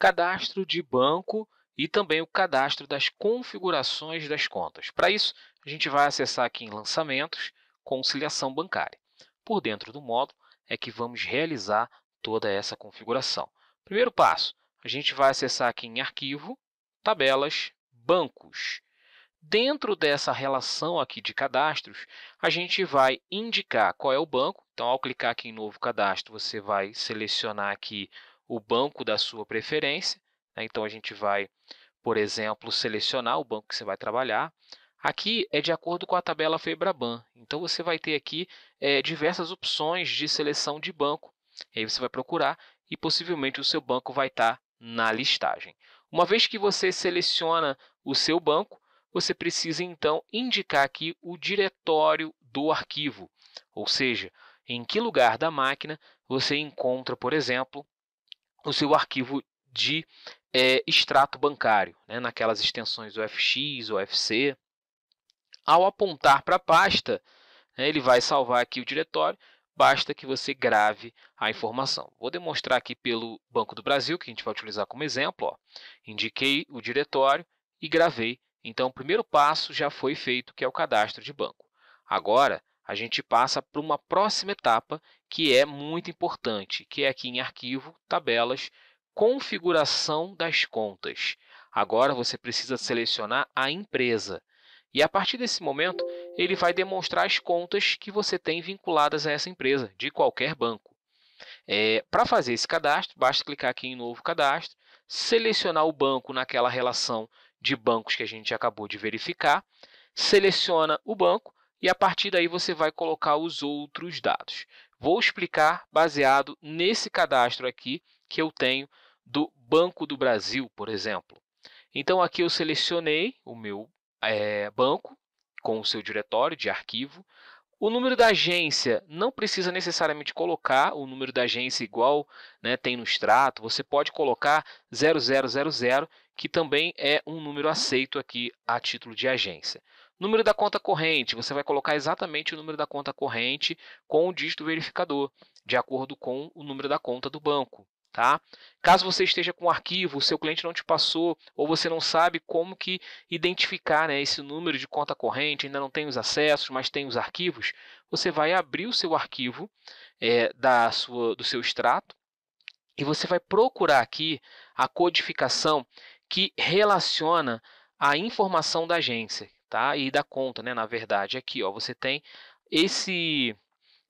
cadastro de banco e também o cadastro das configurações das contas. Para isso, a gente vai acessar aqui em Lançamentos, Conciliação Bancária. Por dentro do módulo é que vamos realizar toda essa configuração. Primeiro passo, a gente vai acessar aqui em Arquivo, Tabelas, Bancos. Dentro dessa relação aqui de cadastros, a gente vai indicar qual é o banco. Então, ao clicar aqui em Novo Cadastro, você vai selecionar aqui o banco da sua preferência. Né? Então, a gente vai, por exemplo, selecionar o banco que você vai trabalhar. Aqui é de acordo com a tabela FEBRABAN. Então, você vai ter aqui é, diversas opções de seleção de banco. E aí você vai procurar e possivelmente o seu banco vai estar na listagem. Uma vez que você seleciona o seu banco, você precisa então indicar aqui o diretório do arquivo, ou seja, em que lugar da máquina você encontra, por exemplo, o seu arquivo de é, extrato bancário, né, naquelas extensões UFX, UFC. Ao apontar para a pasta, né, ele vai salvar aqui o diretório, basta que você grave a informação. Vou demonstrar aqui pelo Banco do Brasil, que a gente vai utilizar como exemplo. Ó. Indiquei o diretório e gravei então, o primeiro passo já foi feito, que é o cadastro de banco. Agora, a gente passa para uma próxima etapa, que é muito importante, que é aqui em Arquivo, Tabelas, Configuração das contas. Agora, você precisa selecionar a empresa. E, a partir desse momento, ele vai demonstrar as contas que você tem vinculadas a essa empresa, de qualquer banco. É, para fazer esse cadastro, basta clicar aqui em Novo Cadastro, selecionar o banco naquela relação de bancos que a gente acabou de verificar, seleciona o banco e a partir daí você vai colocar os outros dados. Vou explicar baseado nesse cadastro aqui que eu tenho do Banco do Brasil, por exemplo. Então, aqui eu selecionei o meu é, banco com o seu diretório de arquivo. O número da agência não precisa necessariamente colocar o número da agência igual né, tem no extrato. Você pode colocar 0000, que também é um número aceito aqui a título de agência. Número da conta corrente, você vai colocar exatamente o número da conta corrente com o dígito verificador, de acordo com o número da conta do banco. Tá? Caso você esteja com um arquivo, o seu cliente não te passou, ou você não sabe como que identificar né, esse número de conta corrente, ainda não tem os acessos, mas tem os arquivos, você vai abrir o seu arquivo é, da sua, do seu extrato e você vai procurar aqui a codificação que relaciona a informação da agência tá? e da conta, né? na verdade. Aqui ó, você tem esse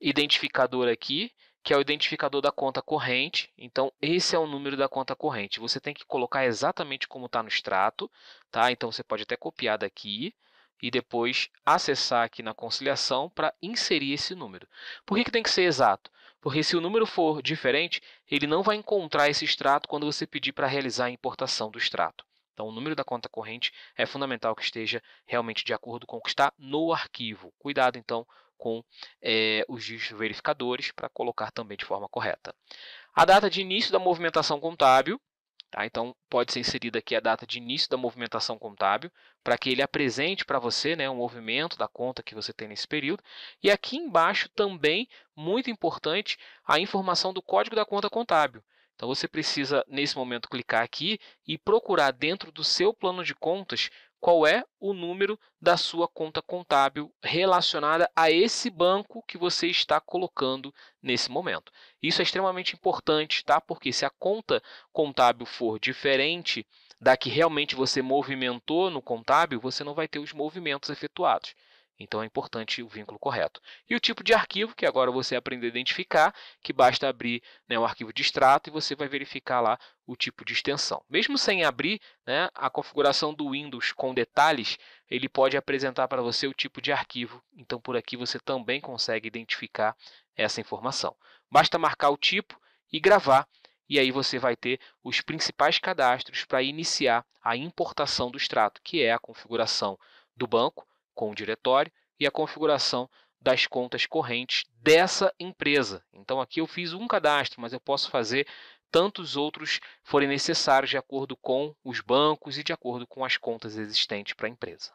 identificador aqui, que é o identificador da conta corrente. Então, esse é o número da conta corrente. Você tem que colocar exatamente como está no extrato. Tá? Então, você pode até copiar daqui e depois acessar aqui na conciliação para inserir esse número. Por que, que tem que ser exato? Porque se o número for diferente, ele não vai encontrar esse extrato quando você pedir para realizar a importação do extrato. Então, o número da conta corrente é fundamental que esteja realmente de acordo com o que está no arquivo. Cuidado, então, com é, os verificadores para colocar também de forma correta. A data de início da movimentação contábil, tá? então pode ser inserida aqui a data de início da movimentação contábil, para que ele apresente para você né, o movimento da conta que você tem nesse período. E aqui embaixo também, muito importante, a informação do código da conta contábil. Então, você precisa, nesse momento, clicar aqui e procurar dentro do seu plano de contas qual é o número da sua conta contábil relacionada a esse banco que você está colocando nesse momento. Isso é extremamente importante, tá? Porque se a conta contábil for diferente da que realmente você movimentou no contábil, você não vai ter os movimentos efetuados. Então é importante o vínculo correto. E o tipo de arquivo, que agora você aprender a identificar, que basta abrir né, o arquivo de extrato e você vai verificar lá o tipo de extensão. Mesmo sem abrir, né, a configuração do Windows com detalhes, ele pode apresentar para você o tipo de arquivo. Então por aqui você também consegue identificar essa informação. Basta marcar o tipo e gravar e aí você vai ter os principais cadastros para iniciar a importação do extrato, que é a configuração do banco, com o diretório e a configuração das contas correntes dessa empresa. Então aqui eu fiz um cadastro, mas eu posso fazer tantos outros forem necessários de acordo com os bancos e de acordo com as contas existentes para a empresa.